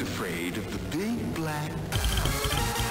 afraid of the big black...